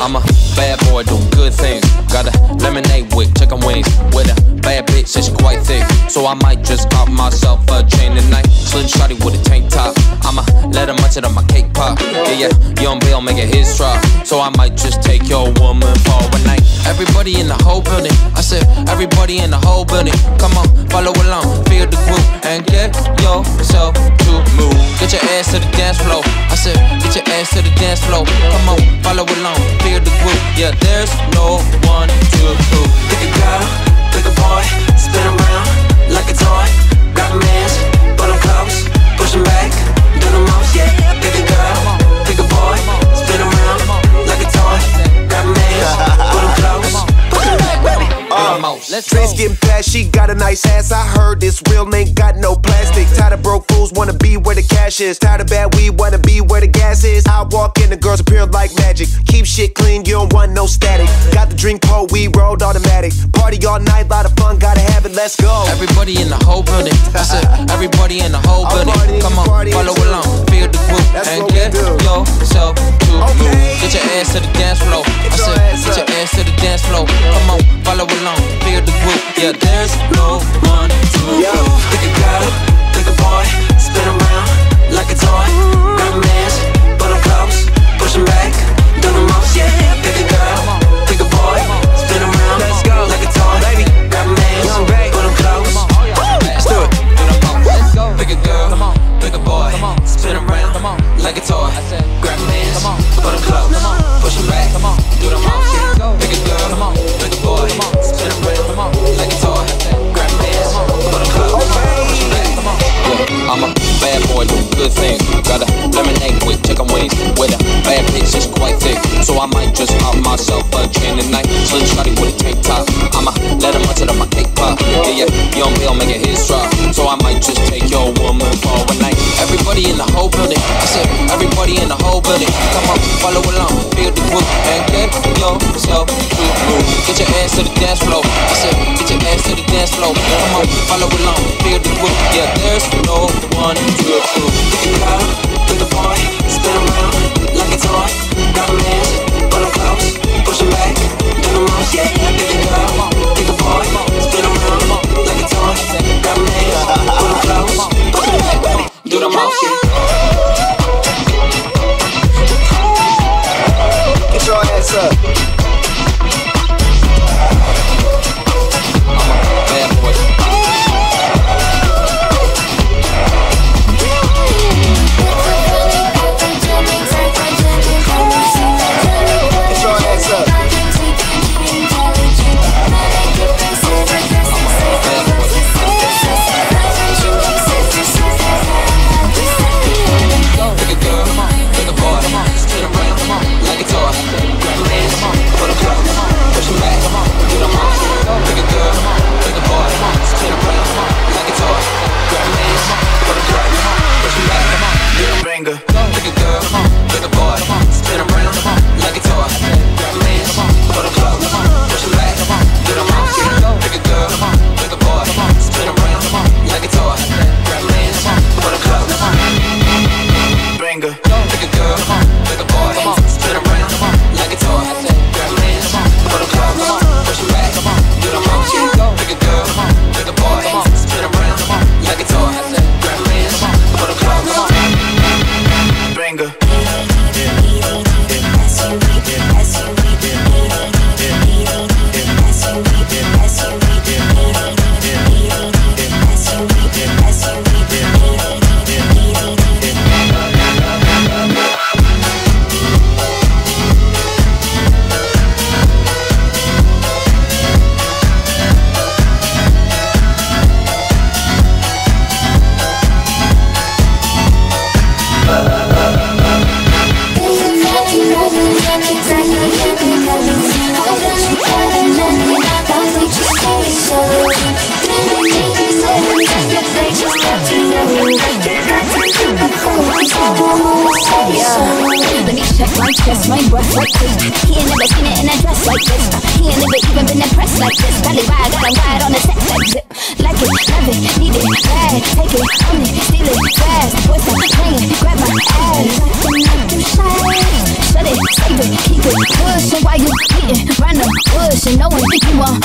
I'm a bad boy doing good things. Got a lemonade with chicken wings. With a and she quite thick. So I might just pop myself a chain tonight. Slim shotty with a tank top. I'ma let her munch it on my cake pop. Yeah, yeah, young Bill make it his drop. So I might just take your woman for a night. Everybody in the whole building. I said, everybody in the whole building. Come on, follow along, feel the groove, and get yourself to move. Get your ass to the dance floor. I said, get your ass to the dance floor. Come on, follow along feel the groove. Yeah, there's no one to prove. Pick a girl, pick a boy, spin around like a toy. Grab a man's, put him close, push him back, do the most. Yeah, pick a girl, pick a boy, spin around like a toy. Grab a man's, Uh, Trace getting past, she got a nice ass. I heard this real ain't got no plastic. Tired of broke fools, wanna be where the cash is. Tired of bad weed, wanna be where the gas is. I walk in, the girls appear like magic. Keep shit clean, you don't want no static. Got the drink pour, we rolled automatic. Party all night, lot of fun, gotta have it, let's go. Everybody in the whole building. I said, everybody in the whole building. Come on, follow along, feel the That's and get to Okay. move. Get your ass to the dance floor. I said, get your ass to the dance floor. Come on, follow along, feel the groove. Yeah, there's no one to Yo. Pick a girl, pick a boy, spin around like a toy. Grab a man's, put him close, push him back, do the most. Yeah,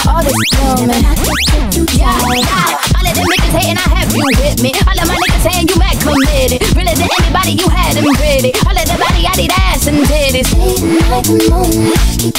all this woman. Yeah. All of them niggas hating, I have you with me. All of my niggas saying you mad committed. Really to anybody, you had them pretty. All of the body, I need ass and titties. Late night, moonlight,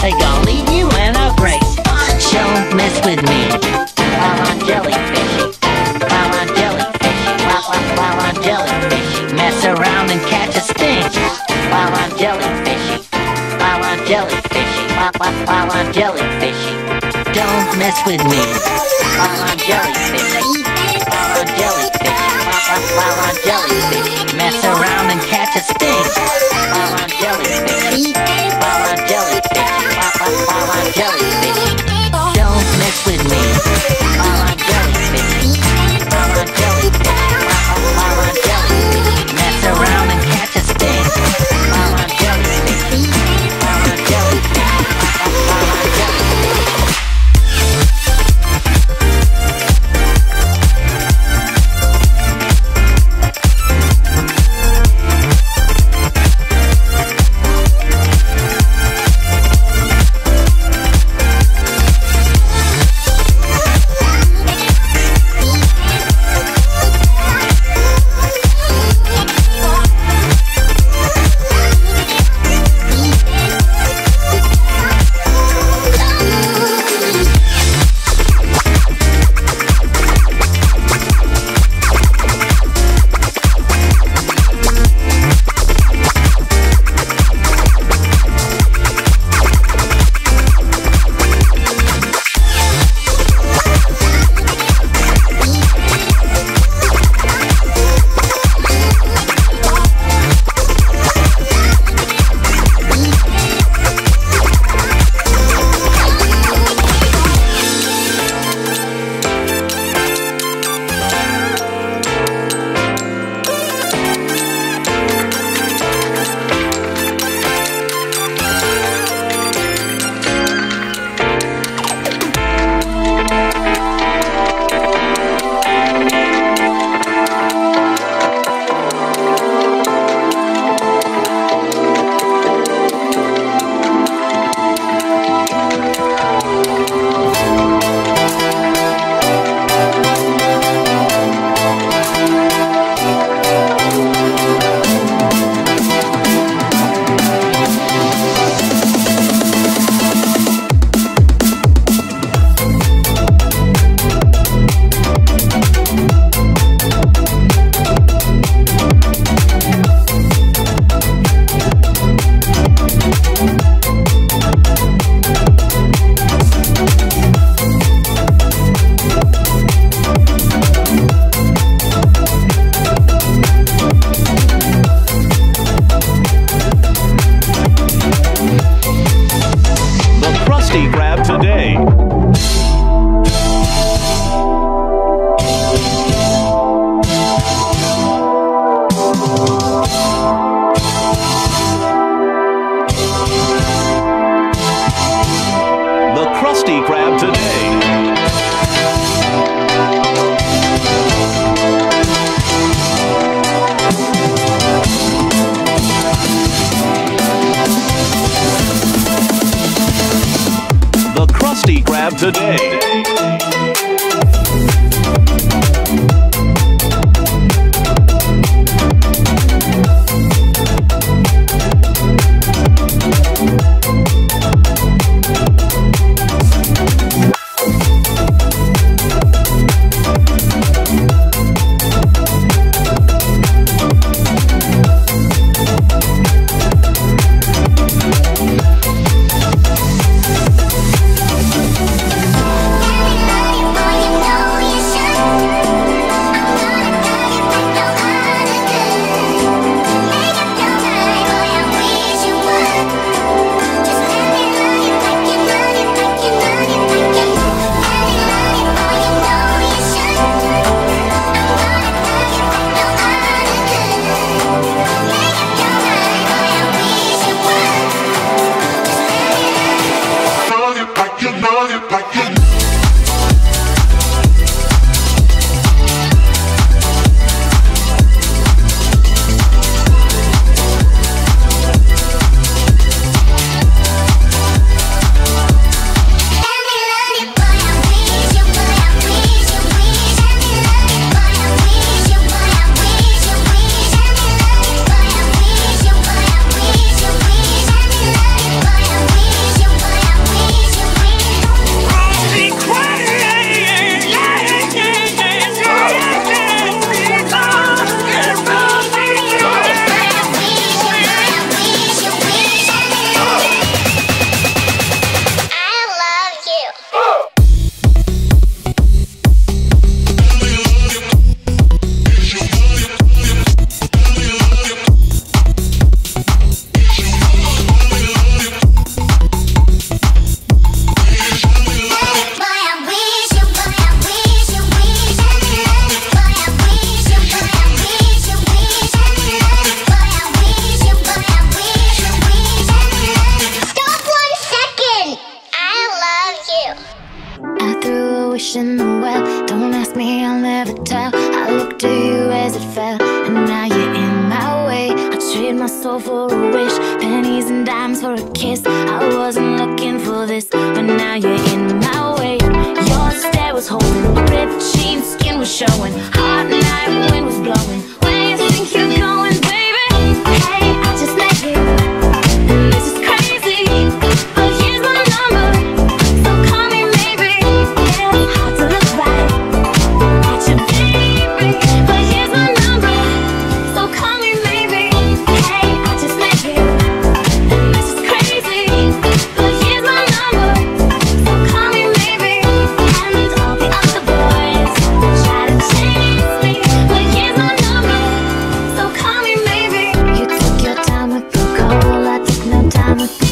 They gon' leave you in a brace. Don't mess with me while I'm jellyfishy. While I'm jellyfishy. While, while, while I'm jellyfishy. Mess around and catch a sting. While I'm jellyfishy. While I'm jellyfishy. While, while, while I'm jellyfishy. Don't mess with me while I'm jellyfishy. While I'm jellyfishy. While, while, while I'm jellyfishy. Hey. today. Thank you.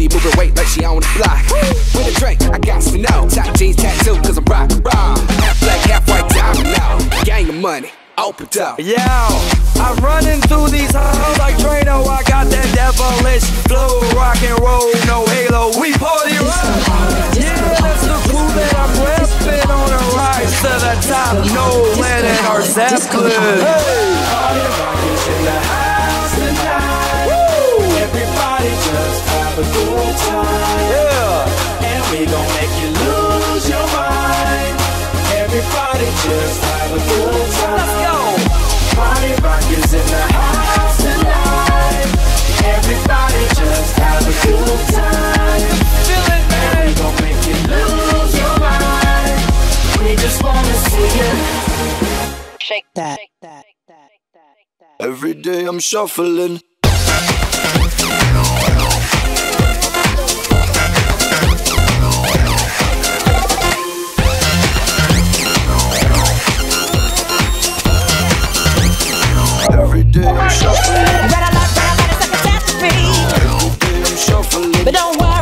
booty moving weight like she on the block. With a drink, I got some now. Top jeans tattoo, cause I'm rock raw. Half black, half white, diamond now. Gang of money. Open up. Yo, I'm running through these halls like Drano. I got that devilish flow, rock and roll, no halo. We party rock. Yeah, that's the crew that I'm repping on a rise to the top. No Lennon or Zeppelin. Hey. a good time. Yeah. And we gon' make you lose your mind. Everybody just have a good time. Let's go. Party rockers in the house tonight. Everybody just have a good time. Feel it, man. And we gon' make you lose your mind. We just wanna see you. Shake that. Shake that. Every day I'm shuffling. Goddamn shuffling. Right a it's a catastrophe. Shuffling. But don't worry.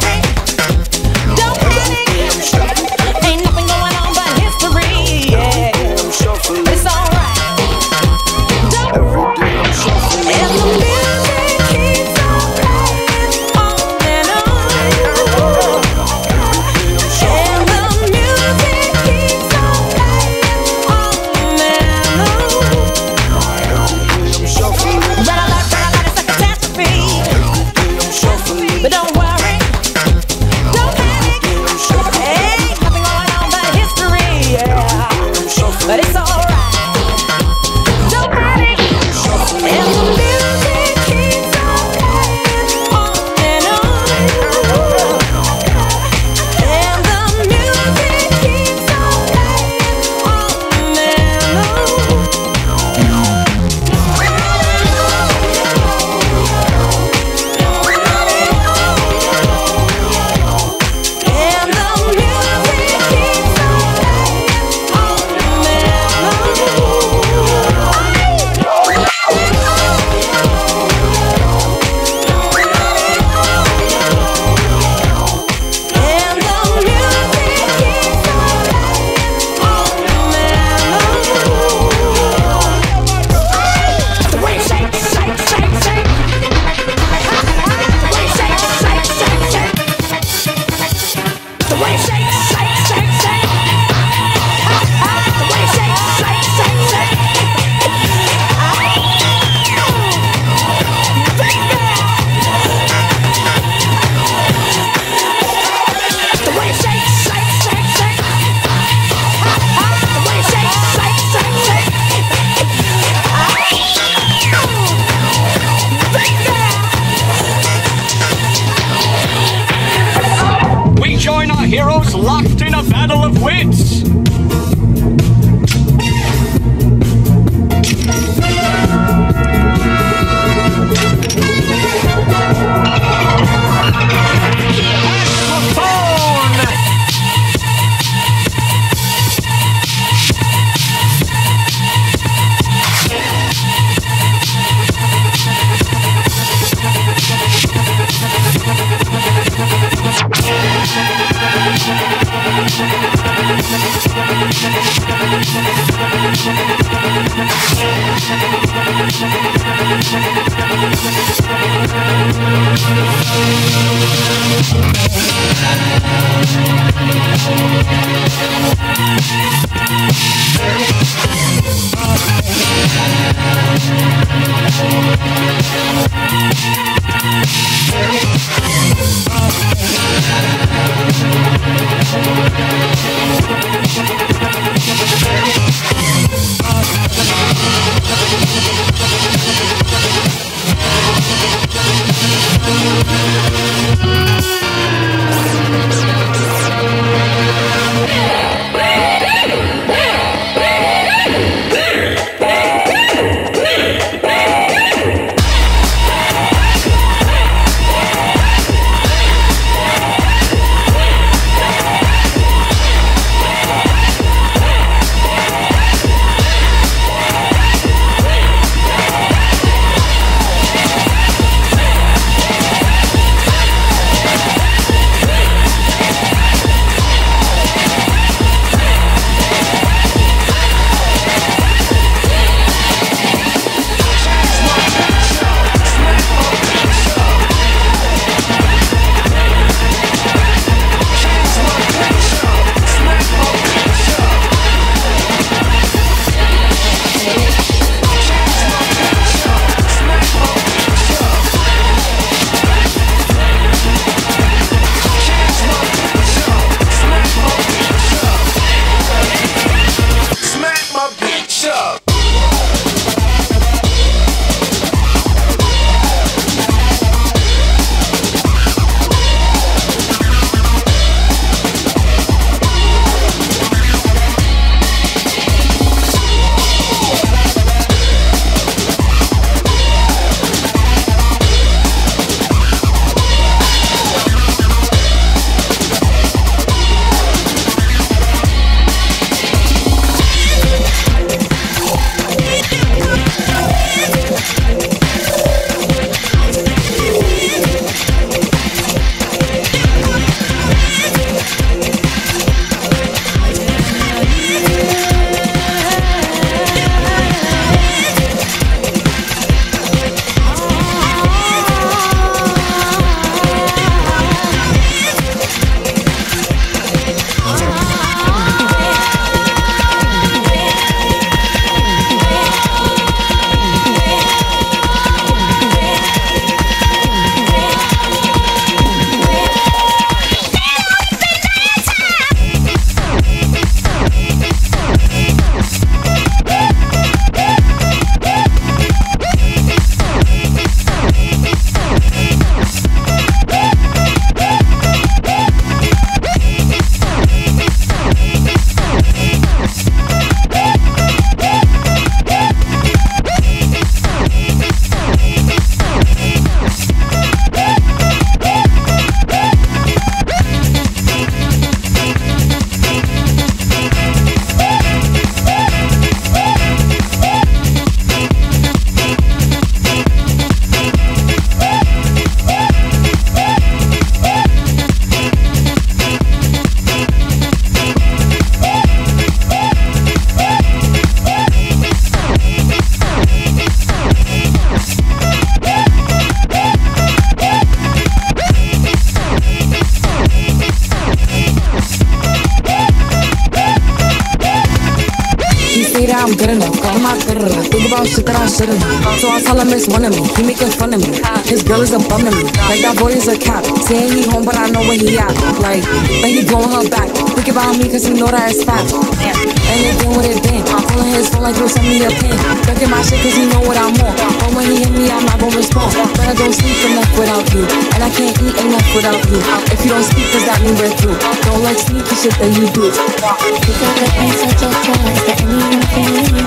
He making fun of me. His girl is a bum to me. Like that boy is a cat. Saying he home, but I know where he at. Like, then he blowing her back. Think about me, cause he know that it's fat. And it been what it been. I'm pulling his phone like he'll send me a pin. Ducking my shit cause he know what I'm on. But when he hit me, I'm not gonna respond. But I don't sleep enough without you. And I can't eat enough without you. If you don't speak, does that mean we're through? Don't like sneaky shit that you do. You got the answer to trust that anyone can.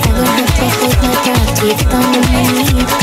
I will have to hold my breath deep down in my.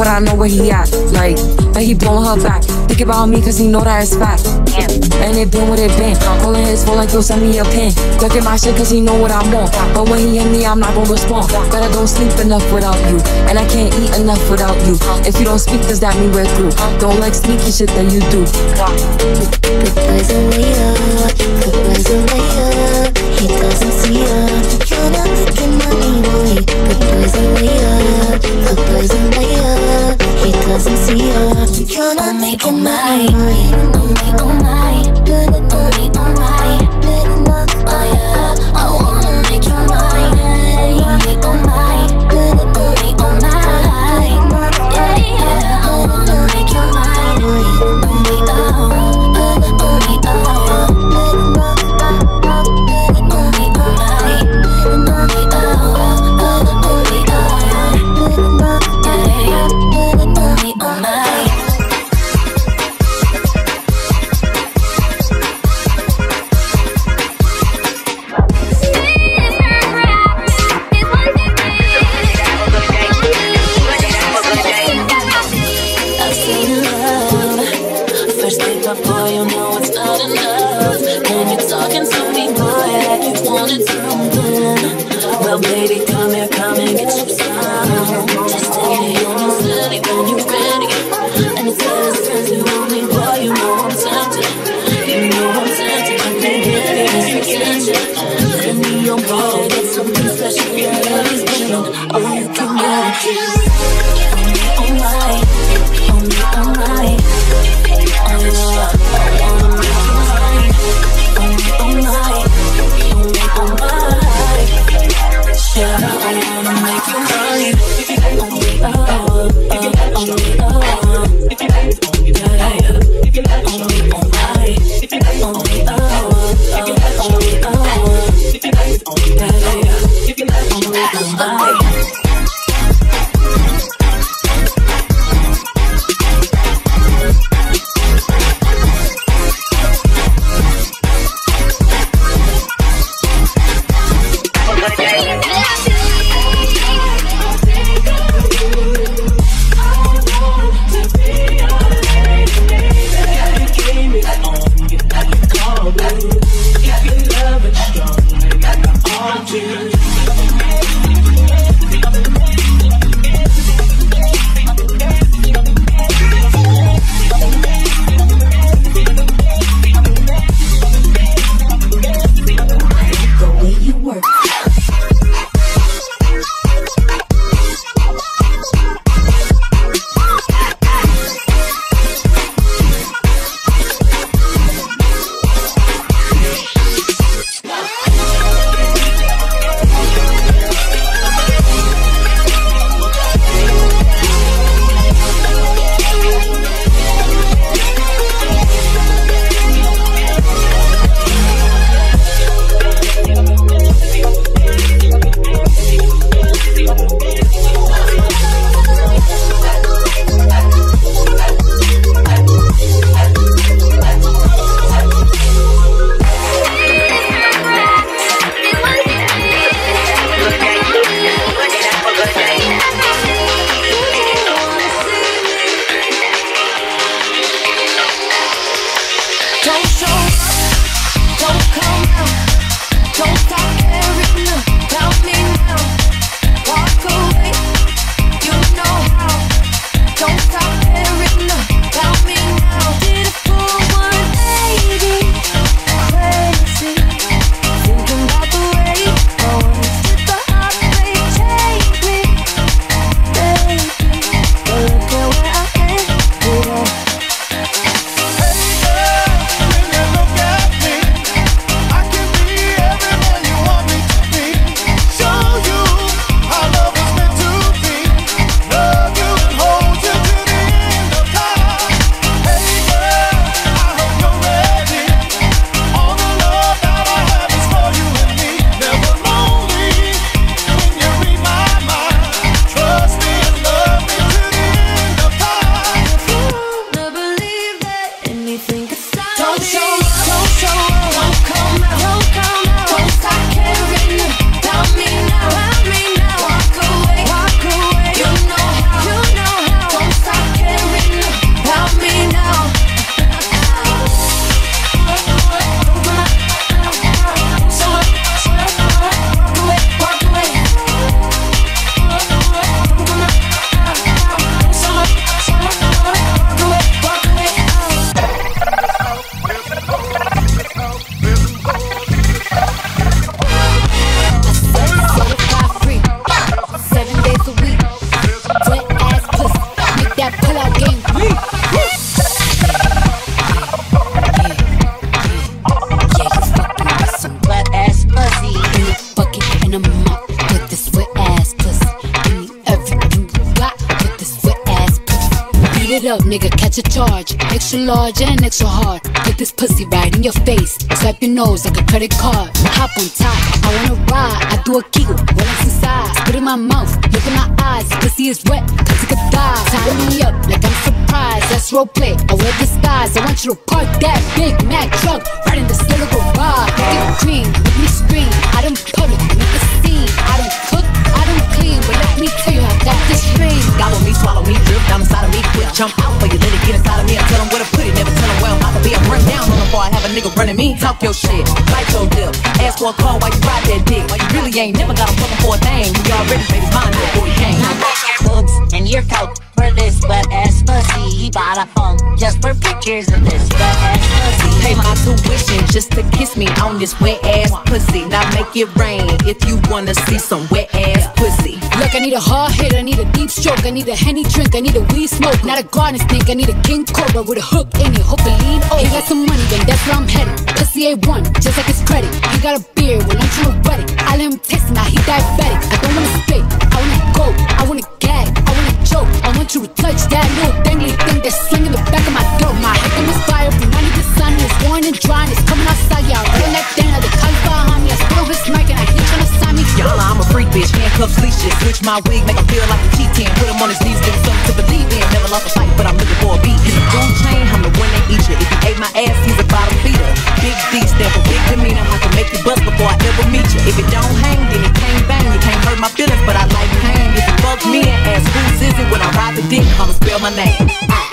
But I know where he at. Like, but he blowing her back. Think about me, cause he know that it's fact. And it been what it been. Calling his phone like, yo, send me a pin. Look at my shit, cause he know what I want. But when he hit me, I'm not gonna respond. But I don't sleep enough without you. And I can't eat enough without you. If you don't speak, does that mean we're through? Don't like sneaky shit that you do. Good boys are way up, good boys are way up. He doesn't see ya. You're not making money, boy. Good boys are way up, good doesn't see ya. You're not making my, oh my, oh my. Extra large and extra hard. Put this pussy right in your face. Swipe your nose like a credit card. Hop on top, I wanna ride. I do a kegel, roll inside. Spit in my mouth, look in my eyes. Pussy is wet, cause it could die. Tie me up like I'm surprised. That's roleplay, I wear disguise. I want you to park that Big Mack truck right in this little garage. Get cream, make me scream. I don't public, make a scene. I don't cook, I don't clean, but let me tell you, I got this dream. Gobble me, swallow me, drip down inside of me, quick jump out for you, let it get inside of me. I tell 'em where to put it, never tell 'em where I'm about to be. I run down on on 'em before I have a nigga running me. Talk your shit, bite your lip, ask for a call while you ride that dick. While you really ain't never got him fucking for a thing. We already made his mind before he came. Boobs and your coat for this wet ass pussy. He bought a phone just for pictures of this wet ass pussy. Pay my tuition just to kiss me on this wet ass pussy. Now make it rain if you wanna see some wet ass pussy. Look, I need a hard hit, I need a deep stroke, I need a henny drink, I need a weed smoke, not a garden snake, I need a king cobra with a hook in it, hope it lean over. He got some money, then that's where I'm headed. Pussy A1, just like his credit. He got a beard, well I'm tryna wet it. I let him taste it, now he diabetic. I don't wanna spit, I I my wig, make him feel like a cheating. Put him on his knees, give him something to believe in. Never lost a fight, but I'm looking for a beat. In the food chain, I'm the one that eat you. If he ate my ass, he's a bottom feeder. Big D stand for big demeanor. I can make you bust before I ever meet you. If it don't hang, then it can't bang. You can't hurt my feelings, but I like pain. If you fuck me and ask who's is it when I ride the dick, I'ma spell my name.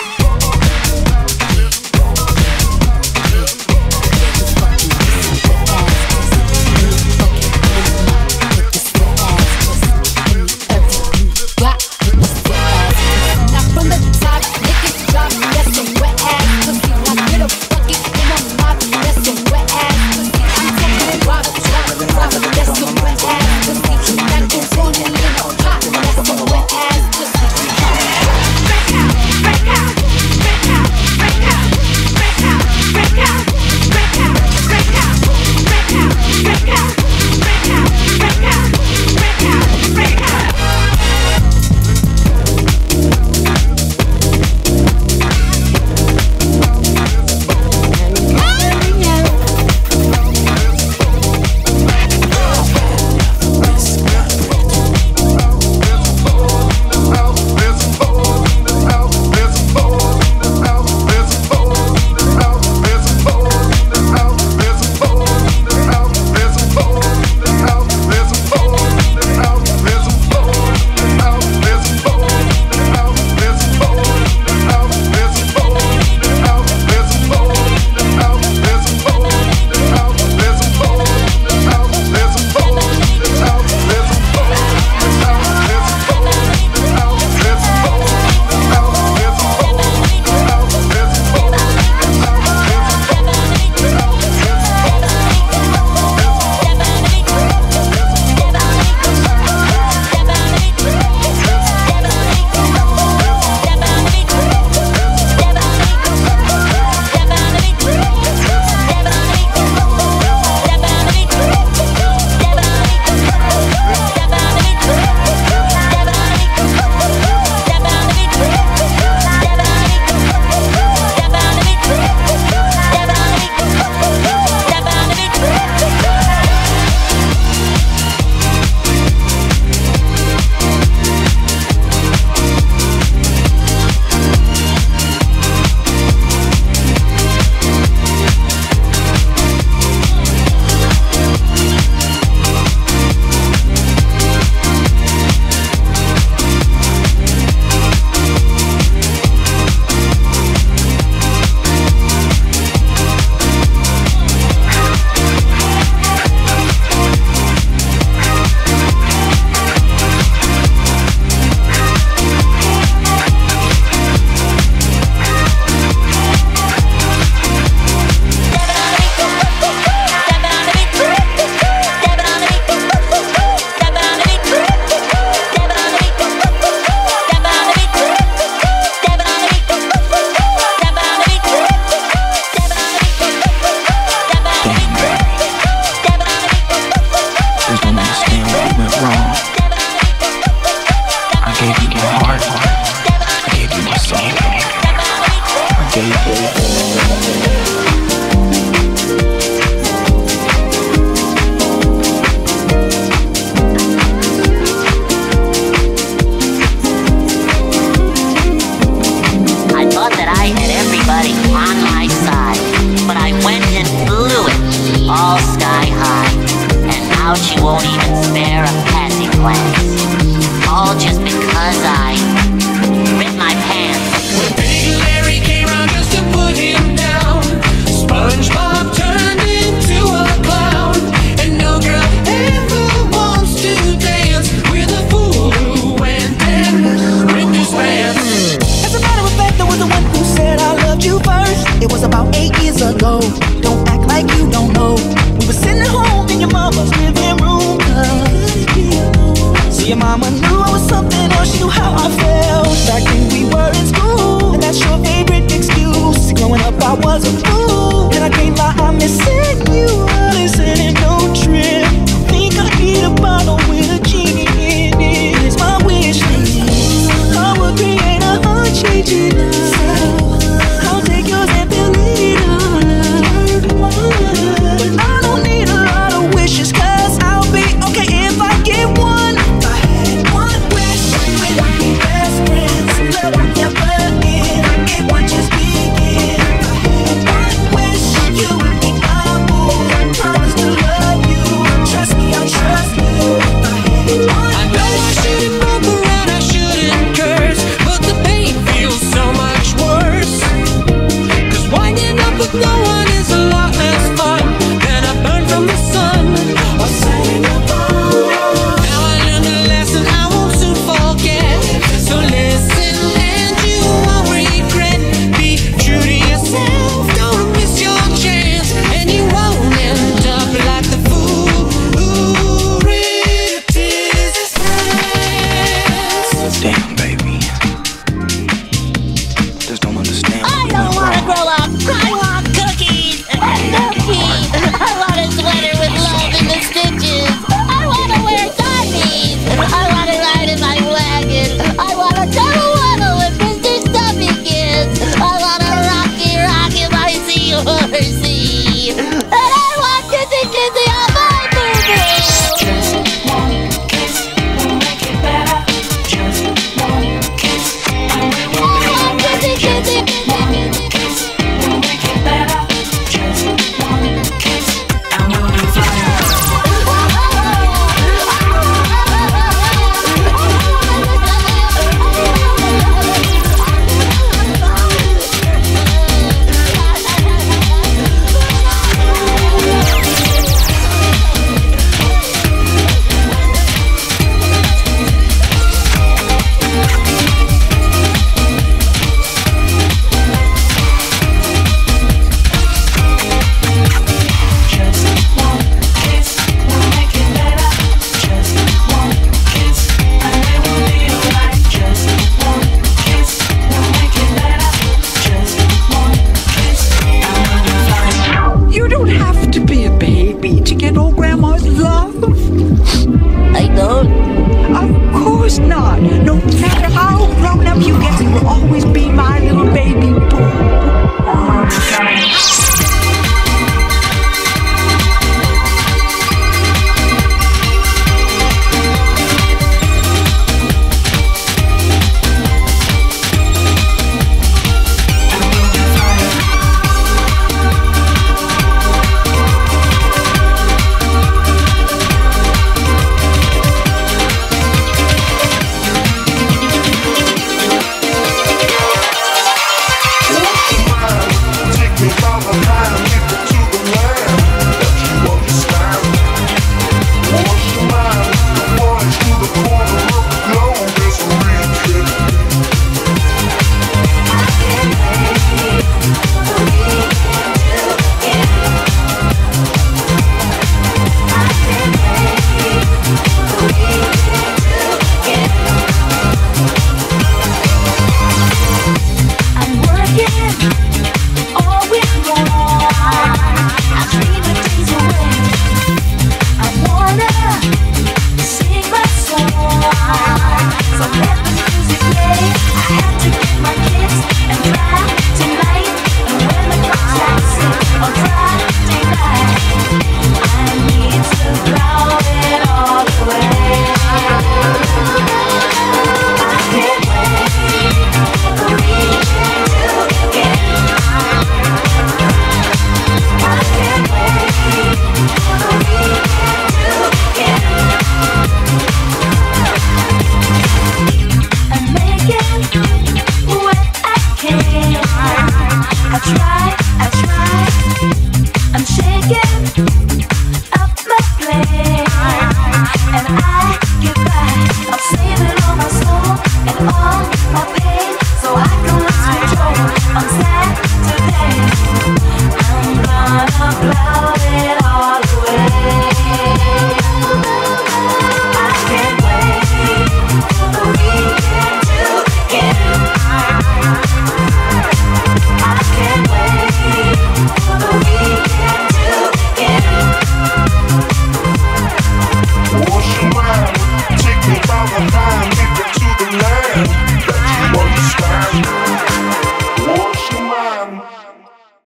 Changing love.